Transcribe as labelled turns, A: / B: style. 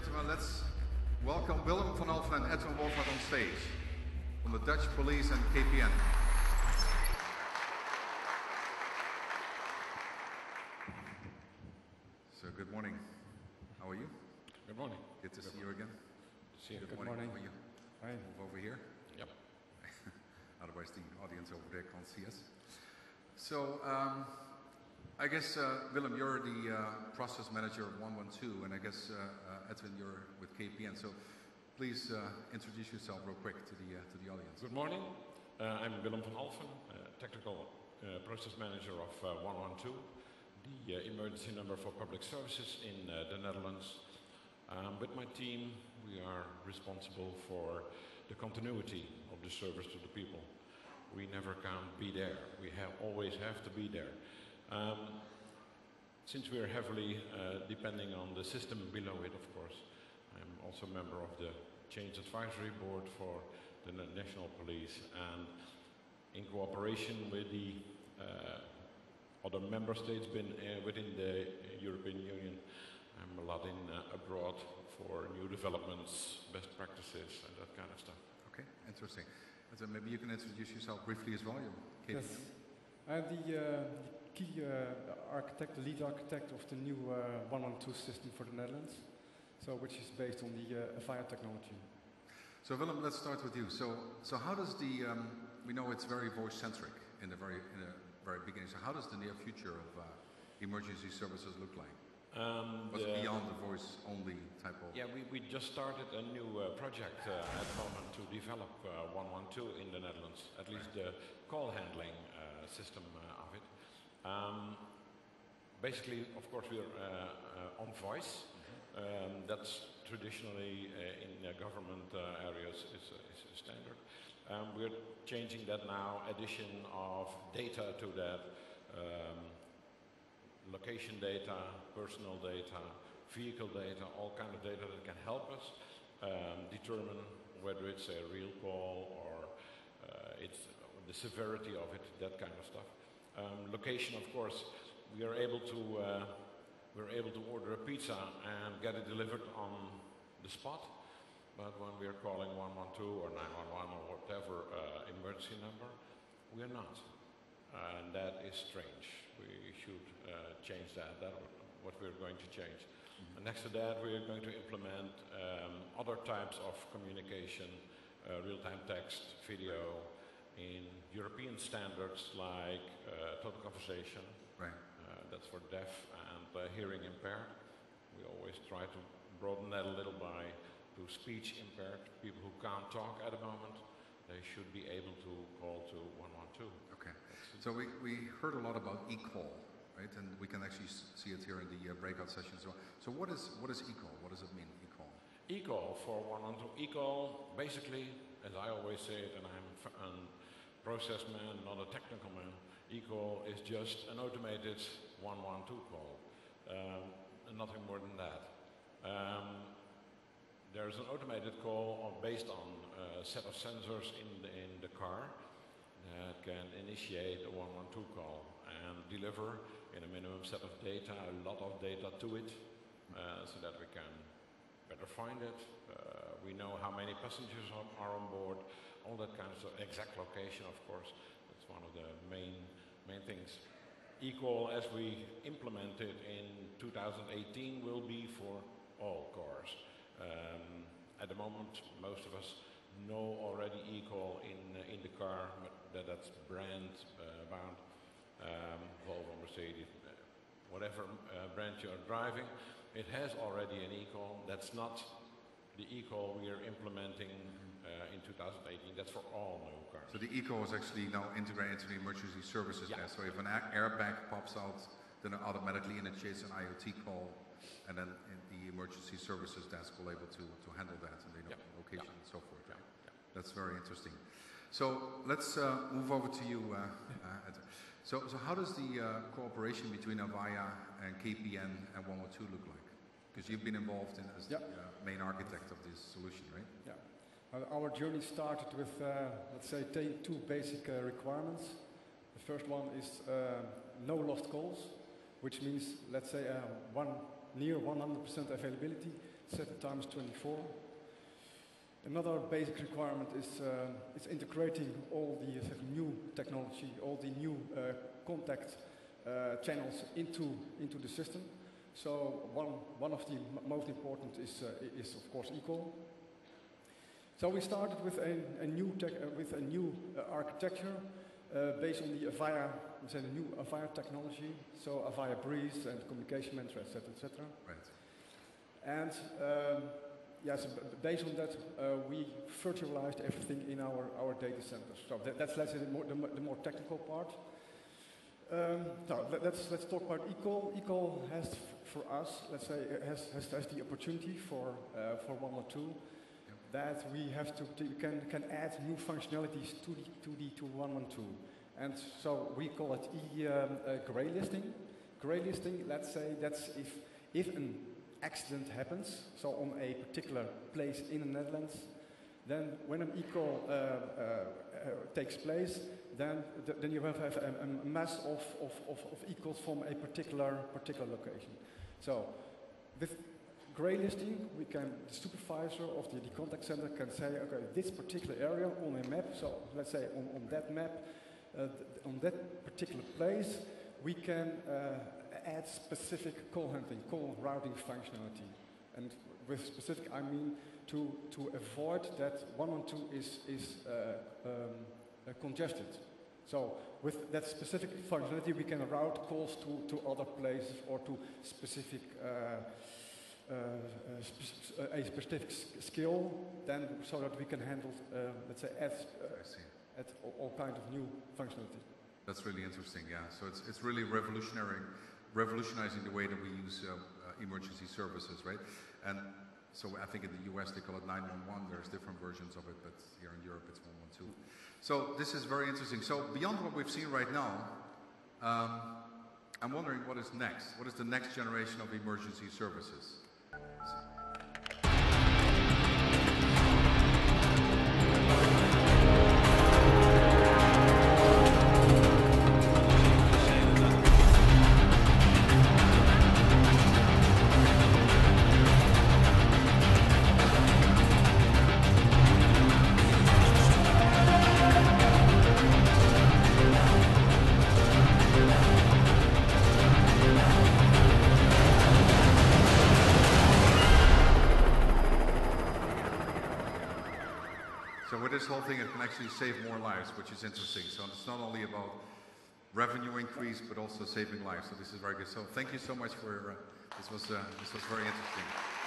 A: gentlemen, let's welcome Willem van Alphen and Edwin Wolfhard on stage from the Dutch police and KPN. So, good morning. How are you?
B: Good morning.
A: Good to see you again.
B: See you.
A: Good,
C: Good
A: morning.
C: morning.
A: How are you?
C: Hi.
A: Move over here.
B: Yep.
A: Otherwise, the audience over there can't see us. So, um, I guess, uh, Willem, you're the uh, process manager of 112, and I guess, uh, uh, Edwin, you're with KPN. So, please uh, introduce yourself real quick to the, uh, to the audience.
B: Good morning. I'm Willem van Alphen, technical process manager of uh, 112, the emergency number for public services in the Netherlands. Um, with my team, we are responsible for the continuity of the service to the people. We never can't be there. We have always have to be there. Um, since we are heavily uh, depending on the system below it, of course, I'm also a member of the Change Advisory Board for the National Police, and in cooperation with the uh, other member states been, uh, within the European Union, I'm a lot in uh, abroad for new developments, best practices, and that kind of stuff.
A: Okay, interesting. So maybe you can introduce yourself briefly as well. You're
C: Yes. I'm the, uh, the key uh, architect, the lead architect of the new uh, 112 system for the Netherlands, so which is based on the uh, Avaya technology.
A: So Willem, let's start with you. So, so how does the um, we know it's very voice centric in the very in the very beginning. So how does the near future of uh, emergency services look like?
B: Um,
A: What's
B: the-
A: beyond the voice only type of?
B: Yeah, we, we just started a new uh, project uh, at the moment to develop uh, 112 in the Netherlands, at least the call handling uh, system uh, of it. Um, basically, of course, we're uh, uh, on voice. Um, that's traditionally uh, in government uh, areas is, is a standard. Um, we're changing that now, addition of data to that. Um, location data, personal data, vehicle data, all kind of data that can help us um, determine whether it's a real call or uh, it's the severity of it, that kind of stuff. Um, location, of course, we are able to uh, we're able to order a pizza and get it delivered on the spot. But when we are calling 112 or 911 or whatever uh, emergency number, we are not. And that is strange. We should uh, change that. That's what we're going to change. And next to that, we are going to implement um, other types of communication, uh, real-time text, video, in European standards like uh, total conversation.
A: Right.
B: Uh, that's for deaf and uh, hearing impaired. We always try to broaden that a little by to speech impaired people who can't talk at the moment. They should be able to call to 112.
A: Okay. So we, we heard a lot about e-call, right? And we can actually see it here in the uh, breakout session as well. So what is what is e-call? What does it mean, e-call?
B: eCall for 112. eCall, basically, as I always say it, and I'm f- a process man, not a technical man, eCall is just an automated 112 call. Um, nothing more than that. Um, there's an automated call based on a set of sensors in the, in the car that can initiate a 112 call and deliver in a minimum set of data, a lot of data to it, uh, so that we can better find it. Uh, we know how many passengers are, on board, all that kind of stuff. Exact location, of course, that's one of the main main things. eCall, as we implement it in 2018, will be for all cars. Um, at the moment, most of us know already eCall in in the car, that, that's brand uh, bound. Um, Volvo, Mercedes, uh, whatever uh, brand you are driving, it has already an e-call. That's not the e-call we are implementing uh, in 2018. That's for all new cars.
A: So the e-call is actually now integrated into the emergency services
B: Yeah.
A: desk. So if an airbag pops out, then it automatically initiates an IoT call, and then the emergency services desk will be able to, to handle that and they know
B: Yeah.
A: location
B: Yeah.
A: and so forth. Right? That's very interesting. So let's uh, move over to you. Uh, uh, so, so how does the uh, cooperation between Avaya and KPN and 112 look like? Because you've been involved in as the uh, main architect of this solution, right?
C: Yeah. Uh, Our journey started with, uh, let's say, two basic uh, requirements. The first one is uh, no lost calls, which means, let's say, uh, one near 100% availability. 7 times 24. Another basic requirement is, uh, is integrating all the new technology, all the new uh, contact uh, channels into, into the system. So one, one of the most important is, uh, is of course eCall. So we started with a, a new tech, uh, with a new uh, architecture uh, based on the Avaya, we say the new Avaya technology, so Avaya Breeze and Communication Manager, etc., etc.
A: Right.
C: And um, yes, based on that, uh, we virtualized everything in our, our data centers. So that, that's let's say the more, the, the more technical part. Um, so let, us let's talk about eCall. eCall has for us, let's say, has, has, has the opportunity for uh, for one or two that we have to to- can can add new functionalities to the to the to 112. And so we call it e um, uh, gray listing. Gray listing, let's say that's if if an accident happens, so on a particular place in the Netherlands, then when an e-call uh, uh, takes place, then th- then you have, have a, a mass of, of, of, of from a particular particular location. So with gray listing, we can the supervisor of the, the contact center can say, okay, this particular area on a map. So let's say on, on that map, uh, on that particular place, we can uh, add specific call handling, call routing functionality. And with specific, I mean to, to avoid that 112 is, is uh, um, uh, congested. So with that specific functionality, we can route calls to, to other places or to specific uh, uh, uh, spe- uh, a specific skill, then so that we can handle, uh, let's say, uh,
A: see.
C: add all, all kind of new functionality.
A: That's really interesting, yeah. So it's, it's really revolutionary, revolutionizing the way that we use uh, uh, emergency services, right? And so I think in the US they call it 911. There's different versions of it, but here in Europe it's 112. So this is very interesting. So beyond what we've seen right now, um, I'm wondering what is next? What is the next generation of emergency services? Whole thing, it can actually save more lives, which is interesting. So it's not only about revenue increase, but also saving lives. So this is very good. So thank you so much for uh, this was uh, this was very interesting.